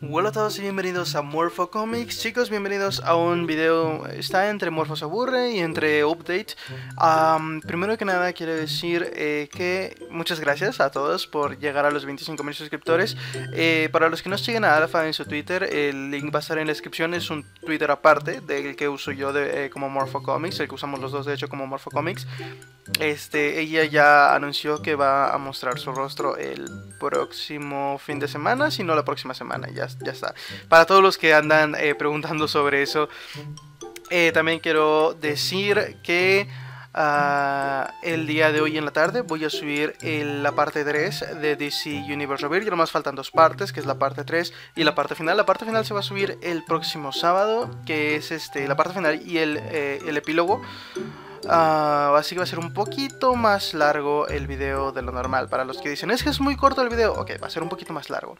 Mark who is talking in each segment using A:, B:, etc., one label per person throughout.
A: Hola a todos y bienvenidos a Morpho Comics. Chicos, bienvenidos a un video, está entre Morpho se aburre y entre Update Primero que nada quiero decir eh, que muchas gracias a todos por llegar a los 25.000 suscriptores. Eh, Para los que no siguen a Alpha en su Twitter, el link va a estar en la descripción. Es un Twitter aparte del que uso yo de, eh, como Morpho Comics, el que usamos los dos de hecho como Morpho Comics. Este, ella ya anunció que va a mostrar su rostro el próximo fin de semana, si no la próxima semana, ya, ya está. Para todos los que andan eh, preguntando sobre eso, eh, también quiero decir que ah, el día de hoy en la tarde voy a subir la parte 3 de DC Universe Rebirth. Ya nomás faltan dos partes, que es la parte 3 y la parte final. La parte final se va a subir el próximo sábado, que es este, la parte final y el, eh, el epílogo. Uh, así que va a ser un poquito más largo el video de lo normal. Para los que dicen, es que es muy corto el video, ok, va a ser un poquito más largo.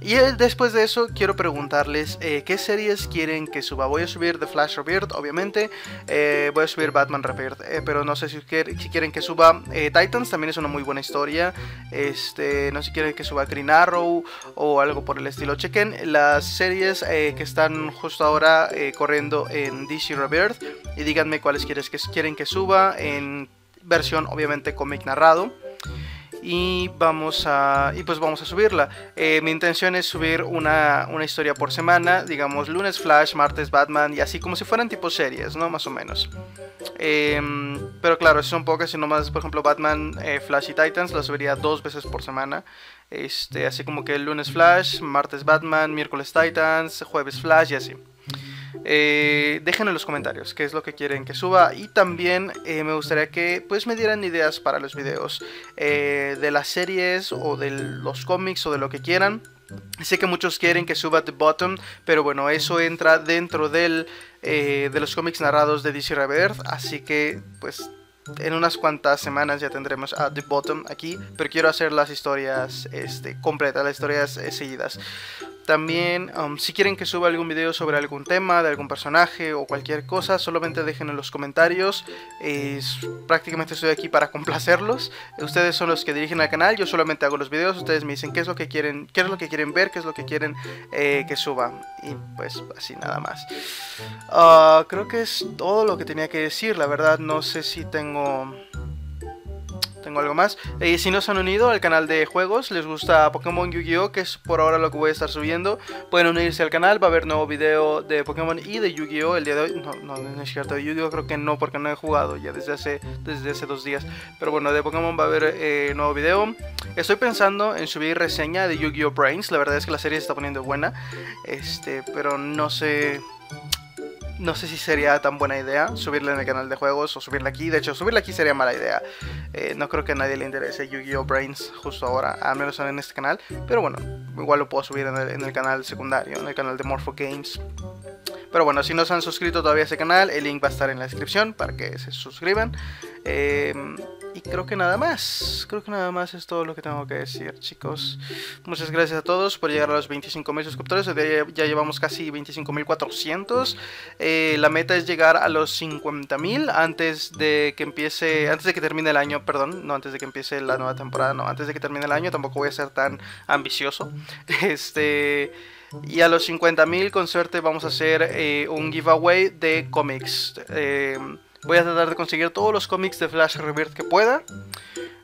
A: Y eh, después de eso, quiero preguntarles eh, qué series quieren que suba. Voy a subir The Flash Rebirth, obviamente. Eh, voy a subir Batman Rebirth, pero no sé si, quieren que suba Titans, también es una muy buena historia. Este, no sé si quieren que suba Green Arrow o algo por el estilo. Chequen las series que están justo ahora corriendo en DC Rebirth y díganme cuáles quieren que suba en versión obviamente cómic narrado. Y vamos a y pues vamos a subirla. Eh, mi intención es subir una, una, historia por semana digamos lunes Flash martes Batman y así como si fueran tipo series no más o menos. Em, pero claro son pocas si nomás por ejemplo Batman eh, Flash y Titans la subiría dos veces por semana. Este así como que lunes Flash martes Batman miércoles Titans jueves Flash y así eh, dejen en los comentarios qué es lo que quieren que suba y también eh, me gustaría que pues me dieran ideas para los videos eh, de las series o de los cómics o de lo que quieran. Sé que muchos quieren que suba The Bottom, pero bueno, eso entra dentro del, de los cómics narrados de DC Rebirth, así que pues en unas cuantas semanas ya tendremos a The Bottom aquí, pero quiero hacer las historias este, completas, las historias seguidas. También, um, si quieren que suba algún video sobre algún tema, de algún personaje o cualquier cosa, solamente dejen en los comentarios. prácticamente estoy aquí para complacerlos. Ustedes son los que dirigen al canal, yo solamente hago los videos. Ustedes me dicen qué es lo que quieren, qué es lo que quieren ver, qué es lo que quieren eh, que suba. Y pues así nada más. Ah, creo que es todo lo que tenía que decir. La verdad, no sé si tengo tengo algo más. Y si no se han unido al canal de juegos, les gusta Pokémon Yu-Gi-Oh, que es por ahora lo que voy a estar subiendo, pueden unirse al canal, va a haber nuevo video de Pokémon y de Yu-Gi-Oh el día de hoy. No, no, no es cierto, de Yu-Gi-Oh creo que no, porque no he jugado ya desde hace, desde hace dos días. Pero bueno, de Pokémon va a haber eh, nuevo video. Estoy pensando en subir reseña de Yu-Gi-Oh Brains, la verdad es que la serie se está poniendo buena, este, pero no sé no sé si sería tan buena idea subirla en el canal de juegos o subirla aquí. De hecho, subirla aquí sería mala idea. Eh, no creo que a nadie le interese Yu-Gi-Oh! Brains justo ahora, al menos en este canal. Pero bueno, igual lo puedo subir en el, en el canal secundario, en el canal de Morpho Games. Pero bueno, si no se han suscrito todavía a ese canal, el link va a estar en la descripción para que se suscriban. Eh, y creo que nada más, creo que nada más es todo lo que tengo que decir, chicos. Muchas gracias a todos por llegar a los 25.000 suscriptores. Ya llevamos casi 25.400. Eh, la meta es llegar a los 50.000 antes de que empiece, antes de que termine el año, perdón, no antes de que empiece la nueva temporada, no, antes de que termine el año. Tampoco voy a ser tan ambicioso. Este. Y a los 50.000 con suerte vamos a hacer eh, un giveaway de cómics. Eh, Voy a tratar de conseguir todos los cómics de Flash Rebirth que pueda.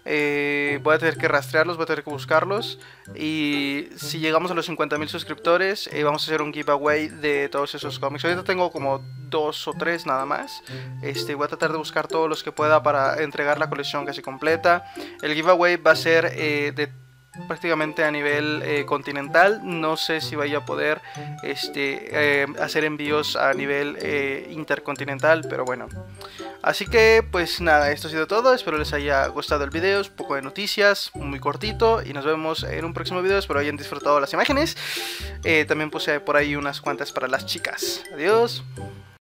A: Eh, voy a tener que rastrearlos, voy a tener que buscarlos. Y si llegamos a los 50.000 suscriptores, eh, vamos a hacer un giveaway de todos esos cómics. Ahorita tengo como dos o tres nada más. Este, voy a tratar de buscar todos los que pueda para entregar la colección casi completa. El giveaway va a ser eh, de prácticamente a nivel eh, continental. No sé si vaya a poder este, eh, hacer envíos a nivel eh, intercontinental, pero bueno. Así que pues nada, esto ha sido todo. Espero les haya gustado el video, un poco de noticias, muy cortito. Y nos vemos en un próximo video. Espero hayan disfrutado las imágenes. también puse por ahí unas cuantas para las chicas. Adiós.